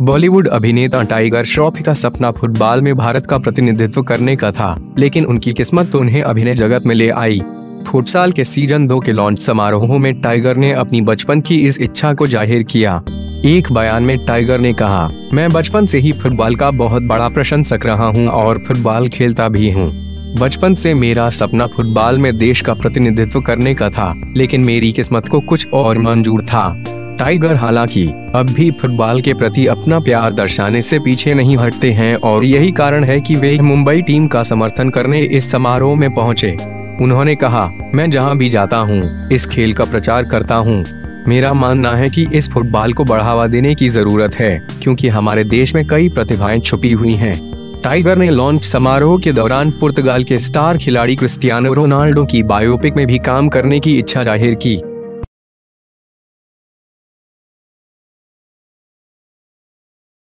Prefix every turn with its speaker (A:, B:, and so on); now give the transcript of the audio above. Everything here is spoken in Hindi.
A: बॉलीवुड अभिनेता टाइगर श्रॉफ का सपना फुटबॉल में भारत का प्रतिनिधित्व करने का था, लेकिन उनकी किस्मत तो उन्हें अभिनय जगत में ले आई। फुटसाल के सीज़न दो के लॉन्च समारोह में टाइगर ने अपनी बचपन की इस इच्छा को ज़ाहिर किया। एक बयान में टाइगर ने कहा, मैं बचपन से ही फुटबॉल का बहुत बड़ा प्रशंसक रहा हूँ और फुटबॉल खेलता भी हूँ। बचपन से मेरा सपना फुटबॉल में देश का प्रतिनिधित्व करने का था, लेकिन मेरी किस्मत को कुछ और मंजूर था। टाइगर हालाँकि अब भी फुटबॉल के प्रति अपना प्यार दर्शाने से पीछे नहीं हटते हैं और यही कारण है कि वे मुंबई टीम का समर्थन करने इस समारोह में पहुँचे उन्होंने कहा मैं जहाँ भी जाता हूँ, इस खेल का प्रचार करता हूँ। मेरा मानना है कि इस फुटबॉल को बढ़ावा देने की ज़रूरत है क्योंकि हमारे देश में कई प्रतिभाएँ छुपी हुई हैं। टाइगर ने लॉन्च समारोह के दौरान पुर्तगाल के स्टार खिलाड़ी क्रिस्टियानो रोनाल्डो की बायोपिक में भी काम करने की इच्छा ज़ाहिर की